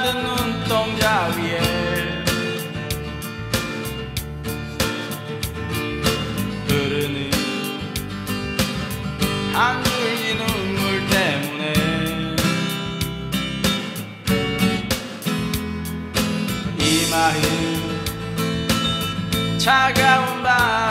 작은 눈동자 위에. 흐르는 한 줄기 눈물 때문에. 이 마음 차가운 바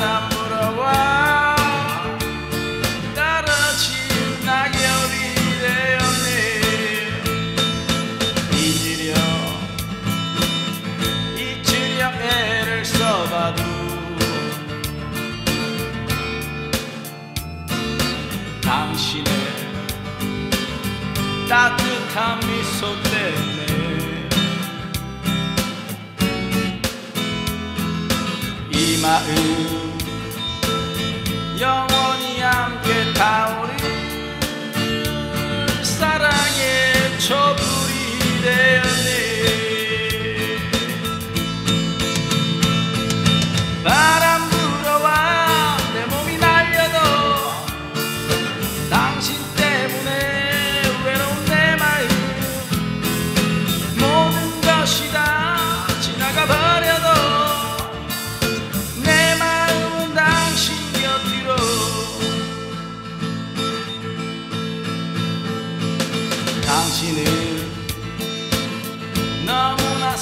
당신의 따뜻한 미소 때문에 이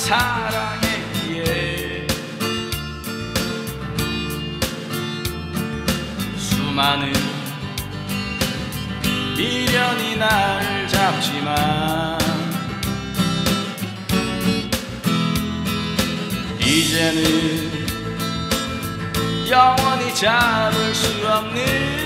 사랑했기에 수많은 미련이 날 잡지만 이제는 영원히 잡을 수 없는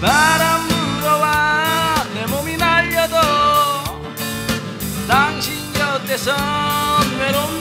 바람 불어와 내 몸이 날려도 당신 곁에선 외로운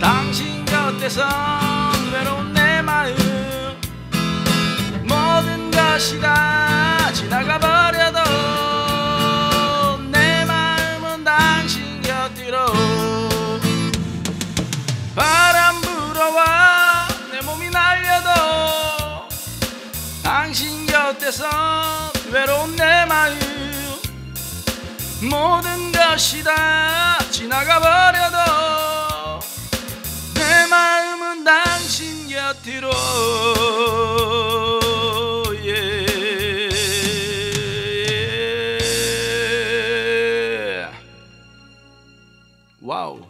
당신 곁에선 외로운 내 마음. 모든 것이 다 지나가 버려도 내 마음은 당신 곁으로. 바람 불어와 내 몸이 날려도 당신 곁에선 외로운 내 마음. 모든 것이 다 지나가 버려도 당신 곁으로 예. 와우